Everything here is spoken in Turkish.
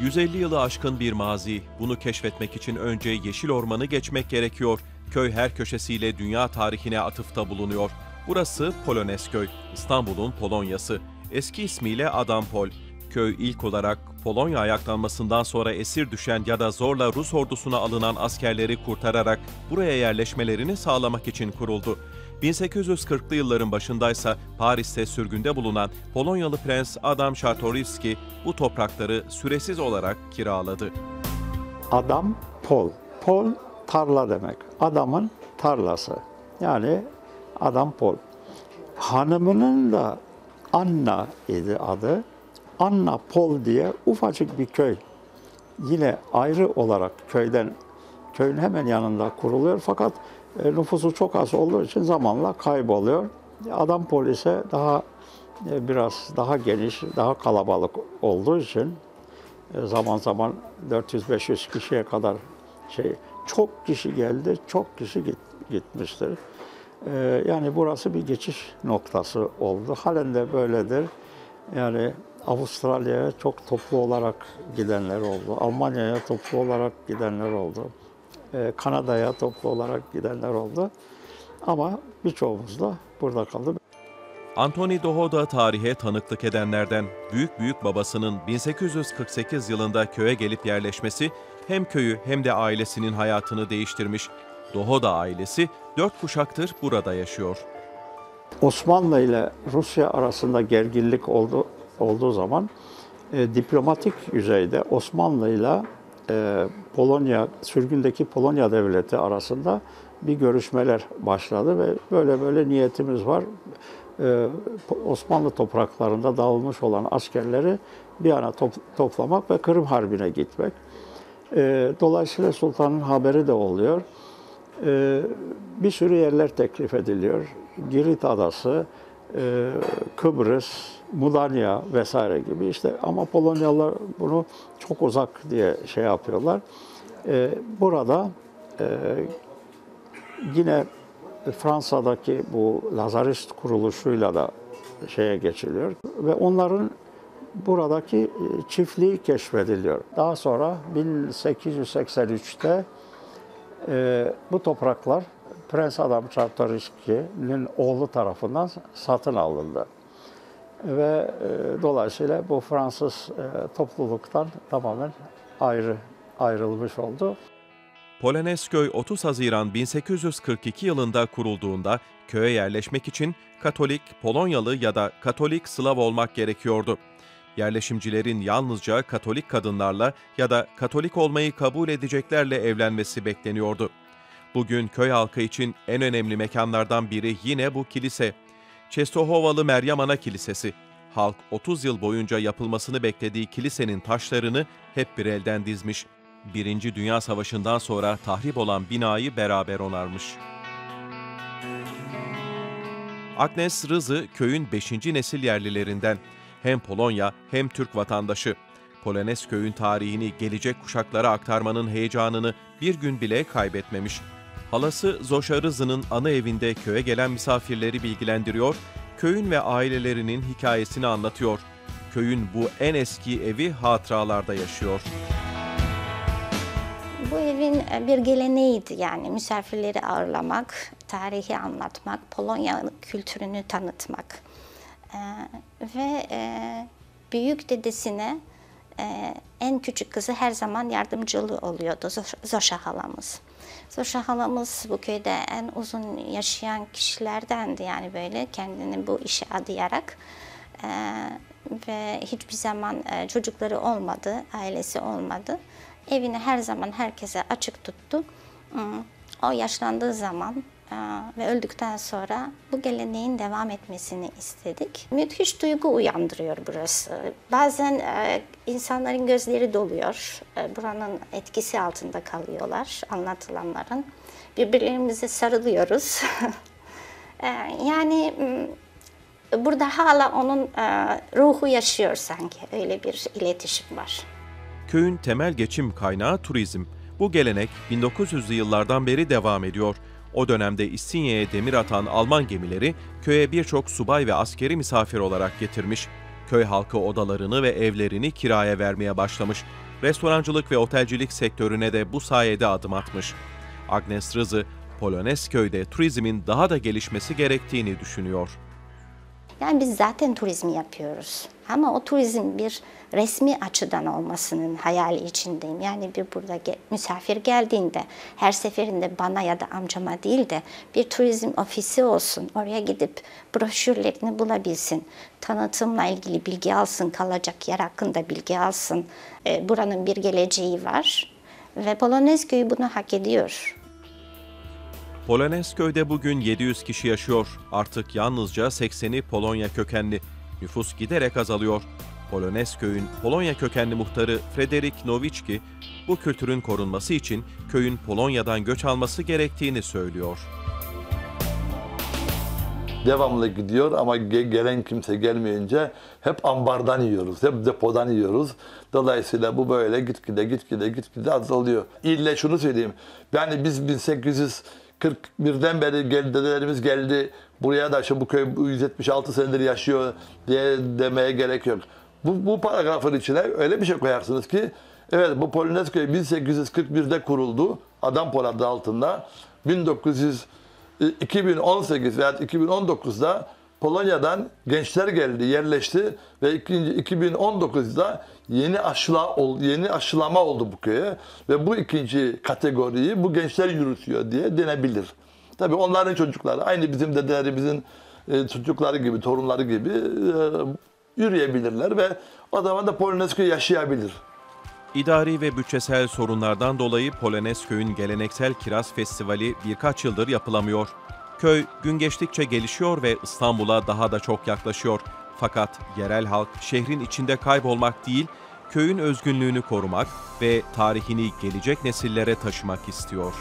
150 yılı aşkın bir mazi. Bunu keşfetmek için önce yeşil ormanı geçmek gerekiyor. Köy her köşesiyle dünya tarihine atıfta bulunuyor. Burası Polonezköy, İstanbul'un Polonyası. Eski ismiyle Adampol. Köy ilk olarak Polonya ayaklanmasından sonra esir düşen ya da zorla Rus ordusuna alınan askerleri kurtararak buraya yerleşmelerini sağlamak için kuruldu. 1840'lı yılların başındaysa Paris'te sürgünde bulunan Polonyalı Prens Adam Czartoryski bu toprakları süresiz olarak kiraladı. Adam pol. Pol tarla demek. Adamın tarlası. Yani adam pol. Hanımının da Anna idi adı. Anna Pol diye ufacık bir köy. Yine ayrı olarak köyden köyün hemen yanında kuruluyor fakat e, nüfusu çok az olduğu için zamanla kayboluyor. Adam Pol ise daha e, biraz daha geniş, daha kalabalık olduğu için e, zaman zaman 400-500 kişiye kadar şey çok kişi geldi, çok kişi git, gitmiştir. E, yani burası bir geçiş noktası oldu. Halen de böyledir. Yani Avustralya'ya çok toplu olarak gidenler oldu. Almanya'ya toplu olarak gidenler oldu. E, Kanada'ya toplu olarak gidenler oldu. Ama birçoğumuz da burada kaldı. Anthony Doho da tarihe tanıklık edenlerden büyük büyük babasının 1848 yılında köye gelip yerleşmesi hem köyü hem de ailesinin hayatını değiştirmiş. Dohoda ailesi dört kuşaktır burada yaşıyor. Osmanlı ile Rusya arasında gerginlik oldu, olduğu zaman e, diplomatik yüzeyde Osmanlı ile e, Polonya, sürgündeki Polonya devleti arasında bir görüşmeler başladı ve böyle böyle niyetimiz var. E, Osmanlı topraklarında dağılmış olan askerleri bir ana top, toplamak ve Kırım Harbi'ne gitmek. E, dolayısıyla sultanın haberi de oluyor. Bir sürü yerler teklif ediliyor. Girit Adası, e, Kıbrıs, Mudanya vesaire gibi işte ama Polonyalılar bunu çok uzak diye şey yapıyorlar. E, burada e, yine Fransa'daki bu Lazarist kuruluşuyla da şeye geçiliyor ve onların buradaki çiftliği keşfediliyor. Daha sonra 1883'te e, bu topraklar Prens Adam Czartoryski'nin oğlu tarafından satın alındı. Ve e, dolayısıyla bu Fransız e, topluluktan tamamen ayrı ayrılmış oldu. Polonezköy 30 Haziran 1842 yılında kurulduğunda köye yerleşmek için Katolik, Polonyalı ya da Katolik Slav olmak gerekiyordu. Yerleşimcilerin yalnızca Katolik kadınlarla ya da Katolik olmayı kabul edeceklerle evlenmesi bekleniyordu. Bugün köy halkı için en önemli mekanlardan biri yine bu kilise. Çestohovalı Meryem Ana Kilisesi. Halk 30 yıl boyunca yapılmasını beklediği kilisenin taşlarını hep bir elden dizmiş. Birinci Dünya Savaşı'ndan sonra tahrip olan binayı beraber onarmış. Agnes Rızı köyün 5. nesil yerlilerinden. Hem Polonya hem Türk vatandaşı. Polonez köyün tarihini gelecek kuşaklara aktarmanın heyecanını bir gün bile kaybetmemiş. Halası Zoşa Rızı'nın anı evinde köye gelen misafirleri bilgilendiriyor, köyün ve ailelerinin hikayesini anlatıyor. Köyün bu en eski evi hatıralarda yaşıyor. Bu evin bir geleneğiydi yani misafirleri ağırlamak, tarihi anlatmak, Polonya kültürünü tanıtmak. Ee, ve e, büyük dedesine e, en küçük kızı her zaman yardımcılığı oluyordu Zoşa halamız. Zoşa halamız bu köyde en uzun yaşayan kişilerdendi yani böyle kendini bu işe adayarak. E, ve hiçbir zaman e, çocukları olmadı, ailesi olmadı. Evini her zaman herkese açık tuttu. Hmm, o yaşlandığı zaman ve öldükten sonra bu geleneğin devam etmesini istedik. Müthiş duygu uyandırıyor burası. Bazen e, insanların gözleri doluyor. E, buranın etkisi altında kalıyorlar anlatılanların. Birbirlerimize sarılıyoruz. E, yani burada hala onun ruhu yaşıyor sanki. Öyle bir iletişim var. Köyün temel geçim kaynağı turizm. Bu gelenek 1900'lü yıllardan beri devam ediyor. O dönemde İstinye'ye demir atan Alman gemileri köye birçok subay ve askeri misafir olarak getirmiş. Köy halkı odalarını ve evlerini kiraya vermeye başlamış. restorancılık ve otelcilik sektörüne de bu sayede adım atmış. Agnes Rızı, Polonezköy'de turizmin daha da gelişmesi gerektiğini düşünüyor. Yani biz zaten turizm yapıyoruz. Ama o turizm bir resmi açıdan olmasının hayali içindeyim. Yani bir burada ge- misafir geldiğinde her seferinde bana ya da amcama değil de bir turizm ofisi olsun. Oraya gidip broşürlerini bulabilsin. Tanıtımla ilgili bilgi alsın, kalacak yer hakkında bilgi alsın. E, buranın bir geleceği var ve Polonezköy bunu hak ediyor. Polonezköy'de bugün 700 kişi yaşıyor. Artık yalnızca 80'i Polonya kökenli. Nüfus giderek azalıyor. Polonezköy'ün Polonya kökenli muhtarı Frederik Nowicki, bu kültürün korunması için köyün Polonya'dan göç alması gerektiğini söylüyor. devamlı gidiyor ama ge- gelen kimse gelmeyince hep ambardan yiyoruz, hep depodan yiyoruz. Dolayısıyla bu böyle gitgide gitgide gitgide azalıyor. İlle şunu söyleyeyim. Yani biz 1841'den beri gel, dedelerimiz geldi buraya da işte bu köy 176 senedir yaşıyor diye demeye gerek yok. Bu, bu paragrafın içine öyle bir şey koyarsınız ki evet bu Polonezköy 1841'de kuruldu. Adam adı altında. 1900 2018 veya 2019'da Polonya'dan gençler geldi, yerleşti ve ikinci 2019'da yeni aşıla yeni aşılama oldu bu köye ve bu ikinci kategoriyi bu gençler yürütüyor diye denebilir. Tabii onların çocukları aynı bizim dedelerimizin e, çocukları gibi, torunları gibi e, yürüyebilirler ve o zaman da Polonezköy yaşayabilir. İdari ve bütçesel sorunlardan dolayı Polonezköy'ün geleneksel kiraz festivali birkaç yıldır yapılamıyor. Köy gün geçtikçe gelişiyor ve İstanbul'a daha da çok yaklaşıyor. Fakat yerel halk şehrin içinde kaybolmak değil, köyün özgünlüğünü korumak ve tarihini gelecek nesillere taşımak istiyor.